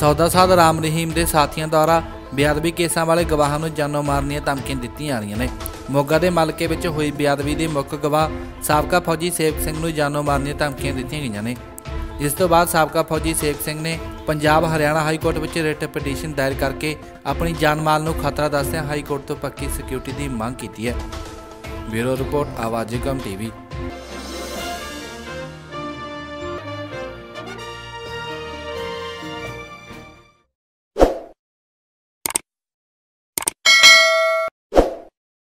ਸੌਦਾ ਸਾਧ ਰਾਮ ਰਹੀਮ ਦੇ ਸਾਥੀਆਂ ਦੁਆਰਾ ਬੇਅਦਬੀ ਕੇਸਾਂ ਵਾਲੇ ਗਵਾਹਾਂ ਨੂੰ ਜਾਨੋਂ ਮਾਰਨ ਦੀਆਂ ਧਮਕੀਆਂ ਦਿੱਤੀਆਂ ਜਾ ਰਹੀਆਂ ਨੇ। ਮੋਗਾ ਦੇ ਮਲਕੇ ਵਿੱਚ ਹੋਈ ਬੇਅਦਬੀ ਦੇ ਮੁੱਖ ਗਵਾਹ ਸਾਬਕਾ ਫੌਜੀ ਸੇਵਕ ਸਿੰਘ ਨੂੰ ਜਾਨੋਂ ਮਾਰਨ ਦੀਆਂ ਧਮਕੀਆਂ ਦਿੱਤੀਆਂ ਗਈਆਂ ਨੇ। ਇਸ ਤੋਂ ਬਾਅਦ ਸਾਬਕਾ ਫੌਜੀ ਸੇਵਕ ਸਿੰਘ ਨੇ ਪੰਜਾਬ ਹਰਿਆਣਾ ਹਾਈ ਕੋਰਟ ਵਿੱਚ ਰਿਟ ਪਟੀਸ਼ਨ ਦਾਇਰ ਕਰਕੇ ਆਪਣੀ ਜਾਨ ਮਾਲ ਨੂੰ ਖਤਰਾ ਦੱਸਦਿਆਂ ਹਾਈ ਕੋਰਟ ਤੋਂ ਪੱਕੀ ਸਿਕਿਉਰਿਟੀ ਦੀ ਮੰਗ ਕੀਤੀ ਹੈ। ਬਿਊਰੋ ਰਿਪੋਰਟ, ਆਵਾਜ਼ੇ ਕਮ ਟੀਵੀ।